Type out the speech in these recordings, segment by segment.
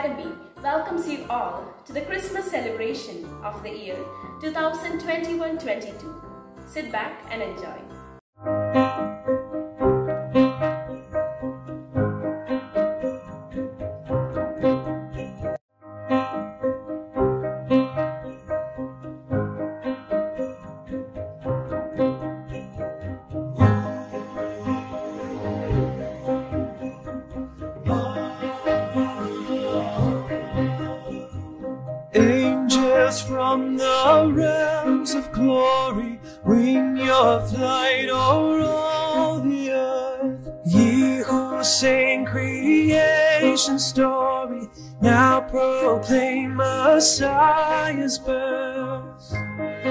Academy welcomes you all to the Christmas celebration of the year 2021-22. Sit back and enjoy. Birth.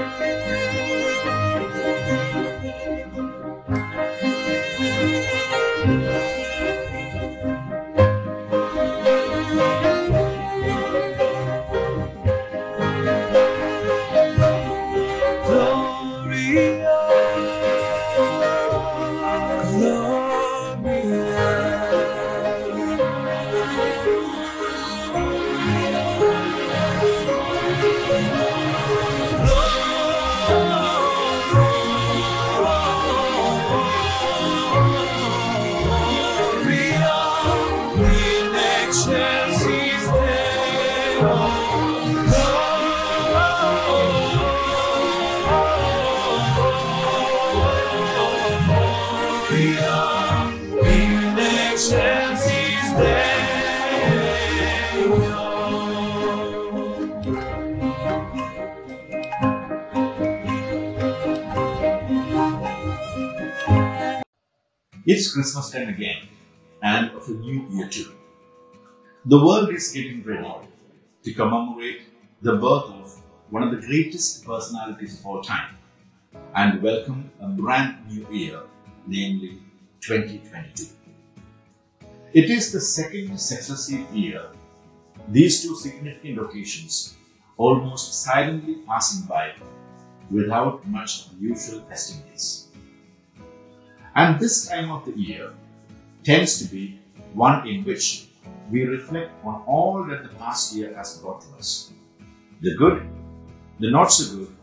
It's Christmas time again, and of a new year too. The world is getting ready to commemorate the birth of one of the greatest personalities of all time and welcome a brand new year, namely 2022. It is the second successive year, these two significant occasions almost silently passing by without much usual festivities. And this time of the year tends to be one in which we reflect on all that the past year has brought to us the good, the not so good,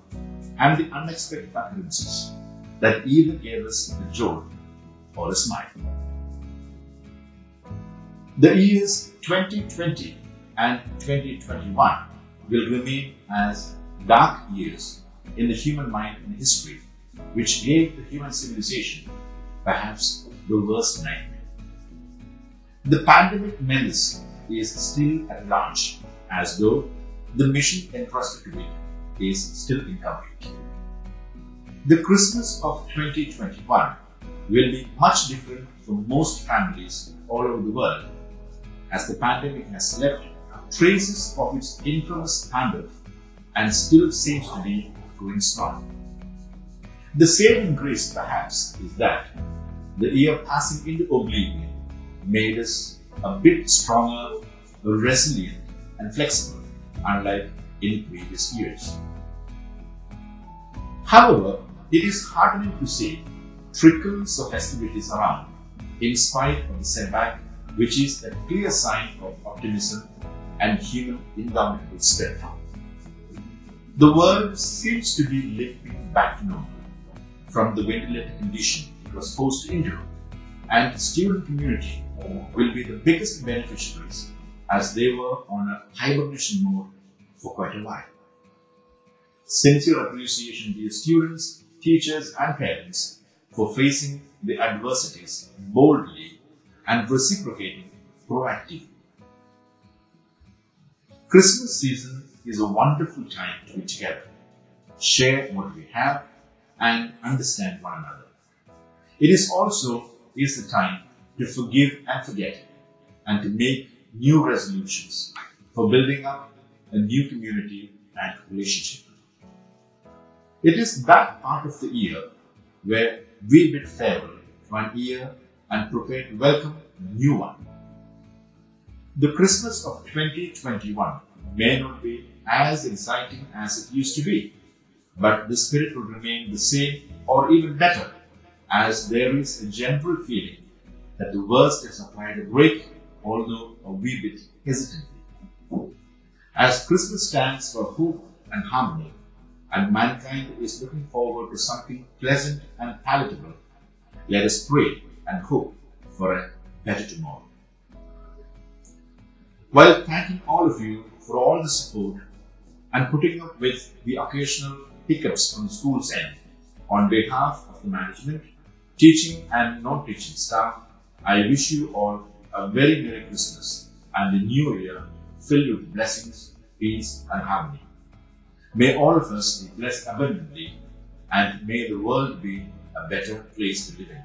and the unexpected occurrences that either gave us a joy or a smile. The years 2020 and 2021 will remain as dark years in the human mind and history, which gave the human civilization perhaps the worst nightmare. The pandemic menace is still at large, as though the mission entrusted to it is still incomplete. The Christmas of 2021 will be much different for most families all over the world, as the pandemic has left traces of its infamous handoff and still seems to be going strong. The saving grace, perhaps, is that the year passing into oblivion made us a bit stronger, resilient, and flexible, unlike in previous years. However, it is heartening to see trickles of festivities around, in spite of the setback, which is a clear sign of optimism and human indomitable spirit. The world seems to be limping back to normal from the ventilated condition was forced into, and the student community will be the biggest beneficiaries as they were on a hibernation mode for quite a while. Sincere appreciation to your students, teachers, and parents for facing the adversities boldly and reciprocating proactively. Christmas season is a wonderful time to be together, share what we have, and understand one another. It is also is the time to forgive and forget, and to make new resolutions for building up a new community and relationship. It is that part of the year where we bid farewell to an year and prepare to welcome a new one. The Christmas of 2021 may not be as exciting as it used to be, but the spirit will remain the same or even better as there is a general feeling that the worst has applied a break, although a wee bit hesitantly. As Christmas stands for hope and harmony, and mankind is looking forward to something pleasant and palatable, let us pray and hope for a better tomorrow. While thanking all of you for all the support and putting up with the occasional hiccups on the school's end, on behalf of the management, teaching and non-teaching staff, I wish you all a very Merry Christmas and a New Year filled with blessings, peace and harmony. May all of us be blessed abundantly and may the world be a better place to live in.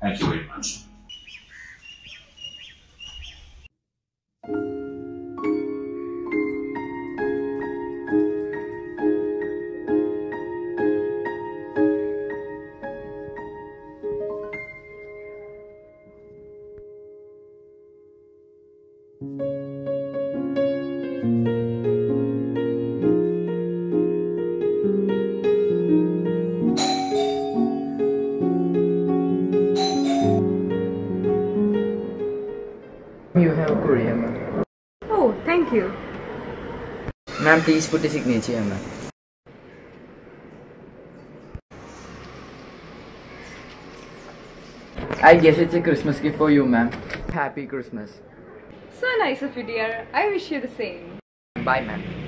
Thank you very much. Ma'am, please सीखनी चाहिए हमें. I guess it's a Christmas gift for you, ma'am. Happy Christmas. So nice of you, dear. I wish you the same. Bye, ma'am.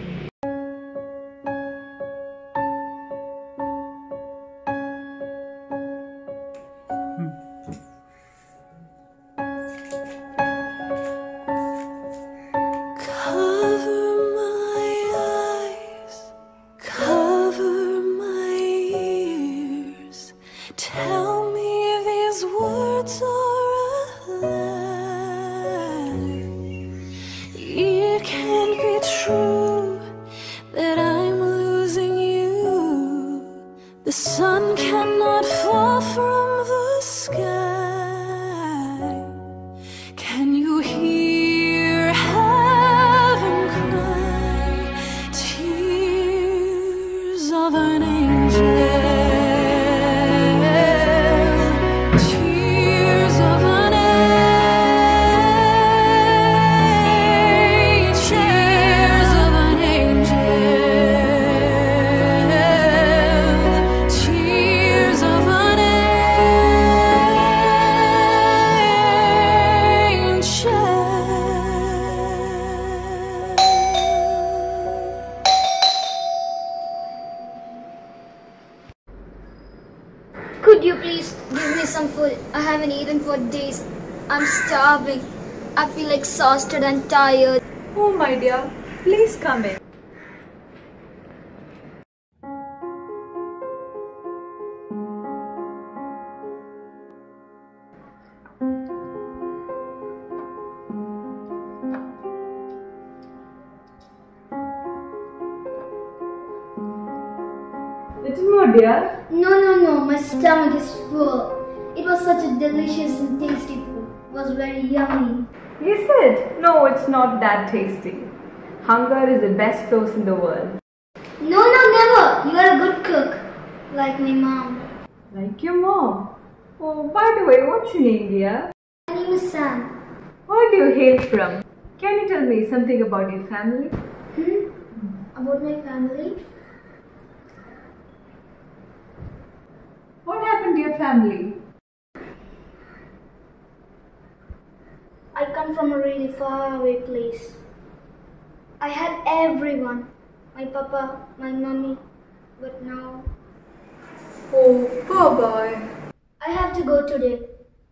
Of an angel. Exhausted and tired. Oh, my dear. Please come in. Little more, dear. No, no, no, my stomach is full. It was such a delicious and tasty food. It was very yummy. Is it? No, it's not that tasty. Hunger is the best sauce in the world. No, no, never. You are a good cook. Like my mom. Like your mom. Oh, by the way, what's your name, dear? My name is Sam. Where do you hail from? Can you tell me something about your family? Hmm? About my family? What happened to your family? I come from a really far away place. I had everyone. My papa, my mommy. But now Oh, poor boy. I have to go today.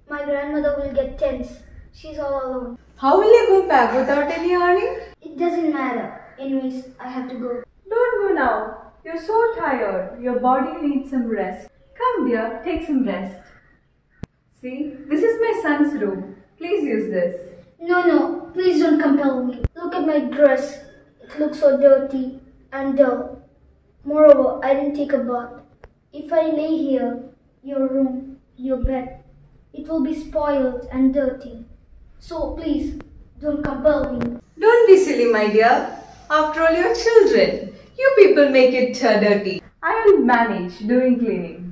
My grandmother will get tense. She's all alone. How will you go back without any earning? It doesn't matter. Anyways, I have to go. Don't go now. You're so tired. Your body needs some rest. Come, dear, take some rest. See, this is my son's room. Please use this. No, no, please don't compel me. Look at my dress. It looks so dirty and dull. Moreover, I didn't take a bath. If I lay here, your room, your bed, it will be spoiled and dirty. So please, don't compel me. Don't be silly, my dear. After all, you're children. You people make it uh, dirty. I will manage doing cleaning.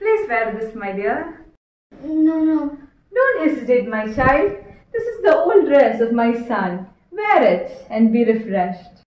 Please wear this, my dear. No, no. Don't hesitate, my child. This is the old dress of my son. Wear it and be refreshed.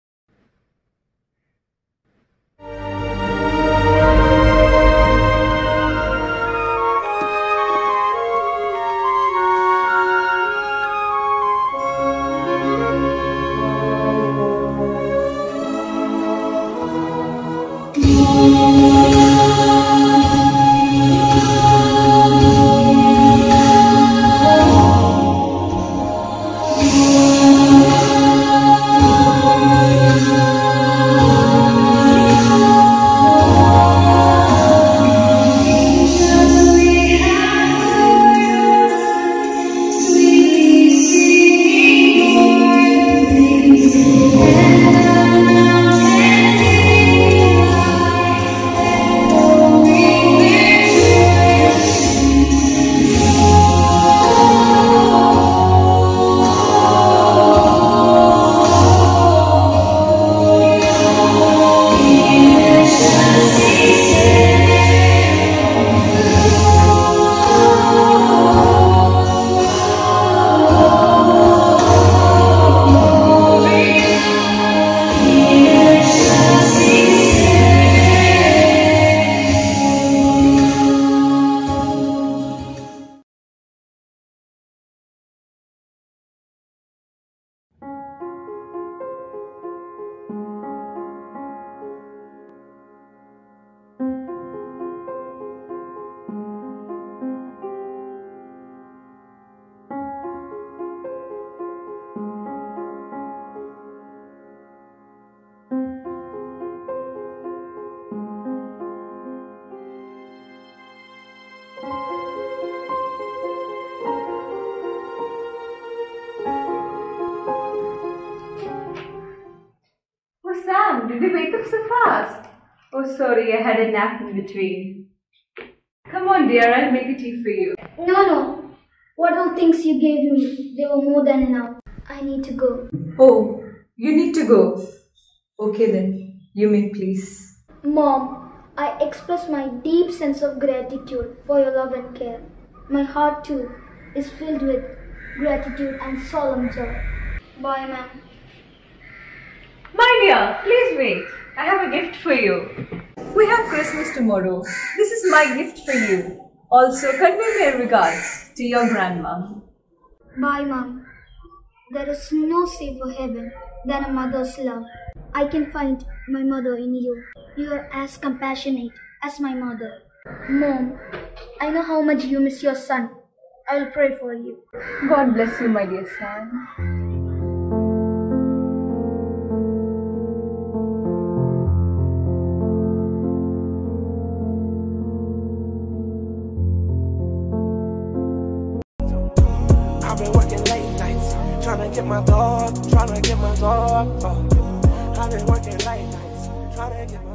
Between. Come on, dear, I'll make a tea for you. No, no. Whatever things you gave me, they were more than enough. I need to go. Oh, you need to go. Okay then, you may please. Mom, I express my deep sense of gratitude for your love and care. My heart, too, is filled with gratitude and solemn joy. Bye, ma'am. My dear, please wait. I have a gift for you. We have Christmas tomorrow. This is my gift for you. Also, convey my regards to your grandma. Bye, Mom. There is no safer heaven than a mother's love. I can find my mother in you. You are as compassionate as my mother. Mom, I know how much you miss your son. I will pray for you. God bless you, my dear son. My dog, trying to get my dog. Oh. I've been working late nights, trying to get my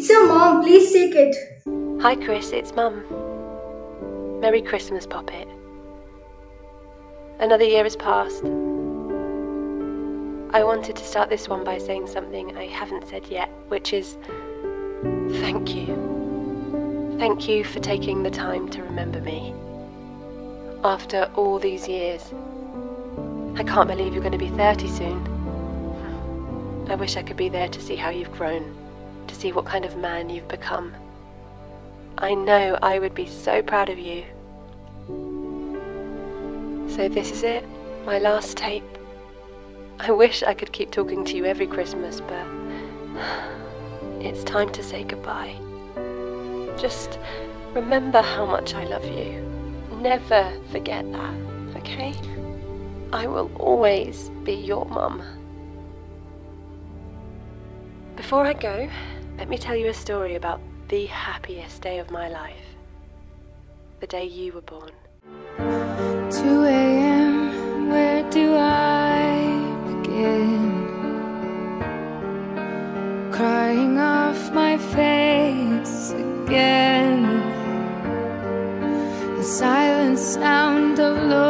It's your mom. Please take it. Hi, Chris, it's Mum. Merry Christmas, Poppet. Another year has passed. I wanted to start this one by saying something I haven't said yet, which is thank you. Thank you for taking the time to remember me. After all these years, I can't believe you're going to be 30 soon. I wish I could be there to see how you've grown, to see what kind of man you've become. I know I would be so proud of you. So, this is it, my last tape. I wish I could keep talking to you every Christmas, but it's time to say goodbye. Just Remember how much I love you. Never forget that, okay? I will always be your mum. Before I go, let me tell you a story about the happiest day of my life. The day you were born. 2 a.m. Where do I begin? Crying off my face again. The silent sound of loneliness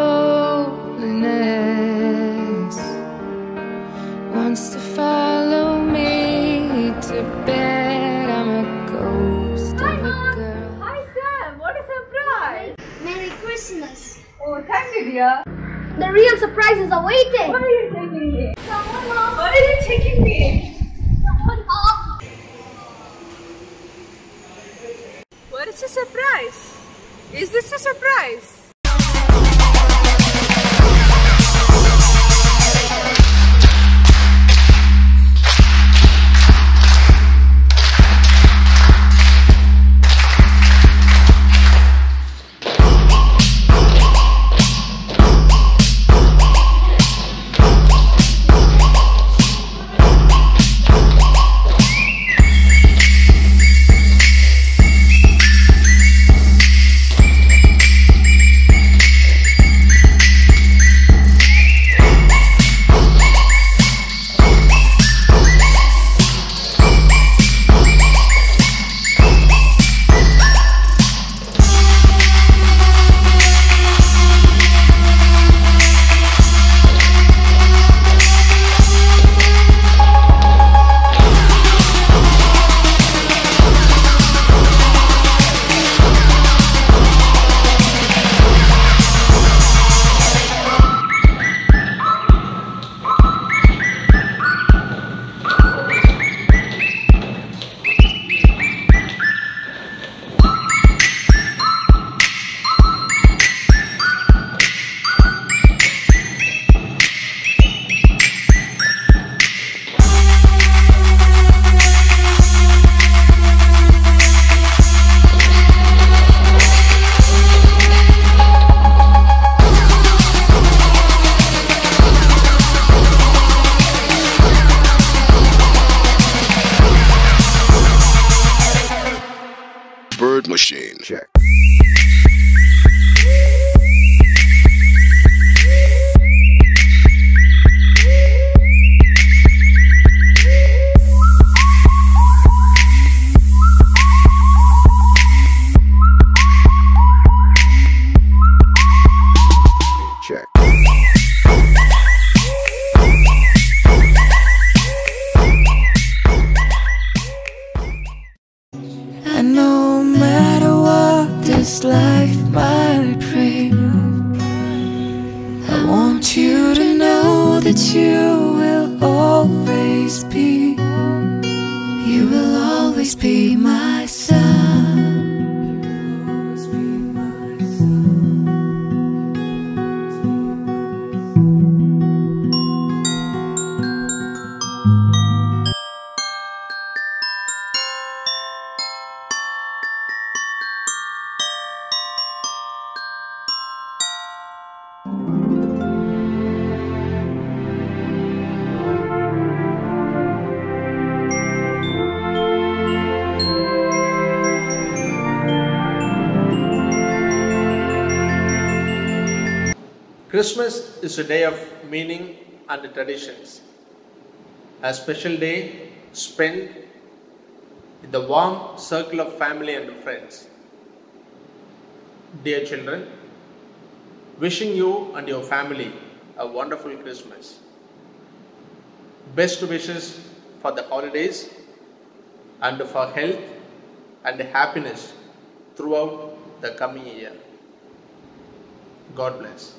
Oh, thank you, dear. The real surprise is awaiting. Where are you taking me? Someone, Mom, where are you taking me? What is the surprise? Is this a surprise? This life might bring, I want you to know that you will always be, you will always be my Christmas is a day of meaning and traditions. A special day spent in the warm circle of family and friends. Dear children, wishing you and your family a wonderful Christmas. Best wishes for the holidays and for health and happiness throughout the coming year. God bless.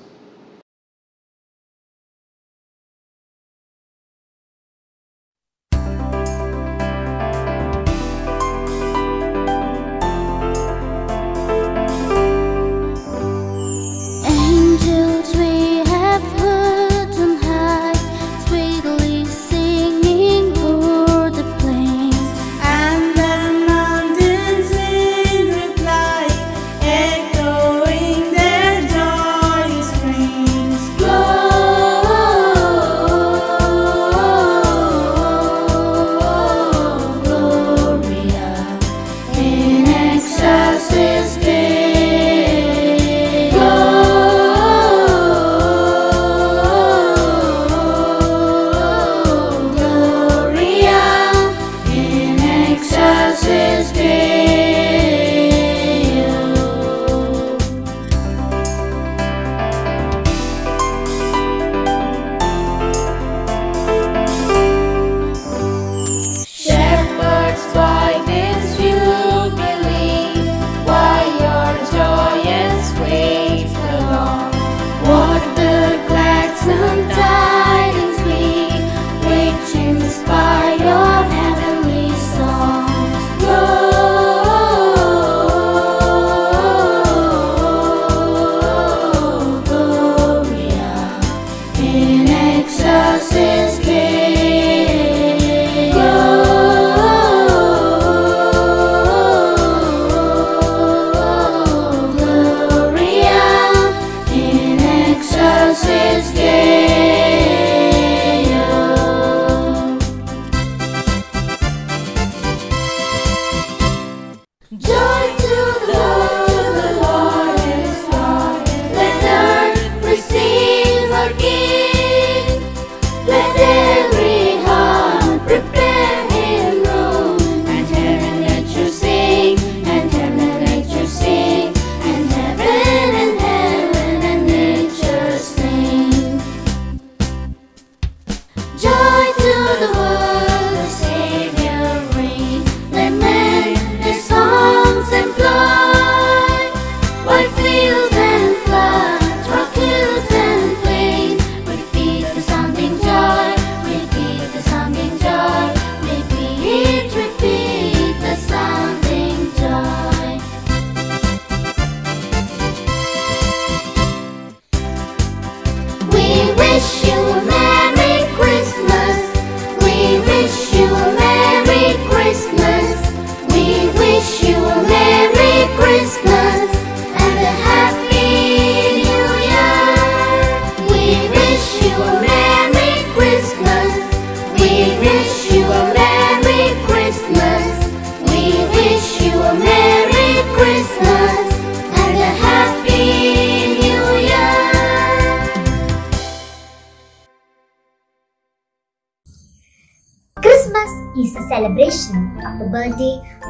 Wish you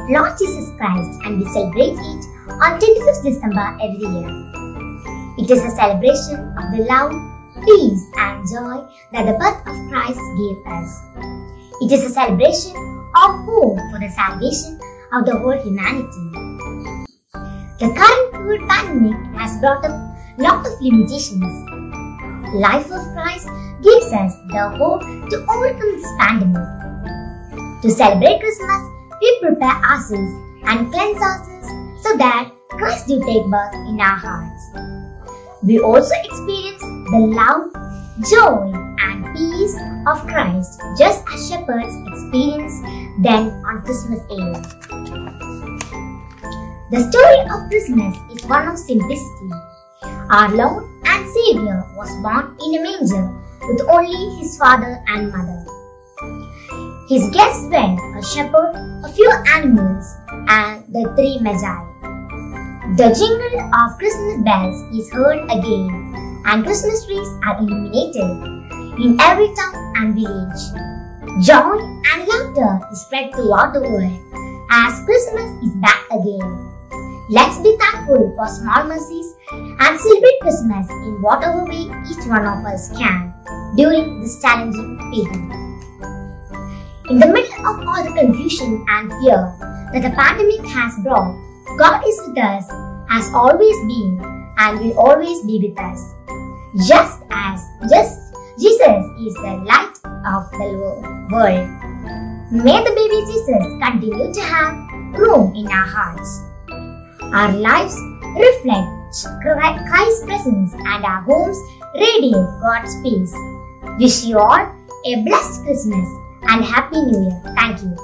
Lord Jesus Christ and we celebrate it on 25th December every year. It is a celebration of the love, peace and joy that the birth of Christ gave us. It is a celebration of hope for the salvation of the whole humanity. The current COVID pandemic has brought up lot of limitations. Life of Christ gives us the hope to overcome this pandemic. To celebrate Christmas, we prepare ourselves and cleanse ourselves so that Christ do take birth in our hearts. We also experience the love, joy, and peace of Christ just as shepherds experience them on Christmas Eve. The story of Christmas is one of simplicity. Our Lord and Savior was born in a manger with only his father and mother. His guests were a shepherd, a few animals, and the three magi. The jingle of Christmas bells is heard again, and Christmas trees are illuminated in every town and village. Joy and laughter is spread throughout the world as Christmas is back again. Let's be thankful for small mercies and celebrate Christmas in whatever way each one of us can during this challenging period. In the middle of all the confusion and fear that the pandemic has brought, God is with us, has always been, and will always be with us. Just as just Jesus is the light of the world. May the baby Jesus continue to have room in our hearts. Our lives reflect Chri- Christ's presence and our homes radiate God's peace. Wish you all a blessed Christmas and Happy New Year. Thank you.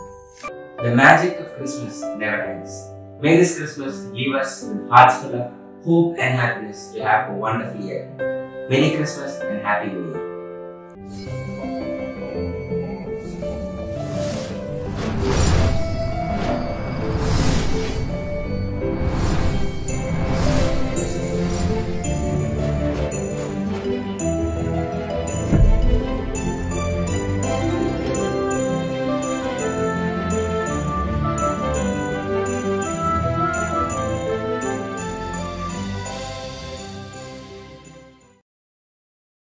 The magic of Christmas never ends. May this Christmas leave us with hearts full of hope and happiness to have a wonderful year. Merry Christmas and Happy New Year.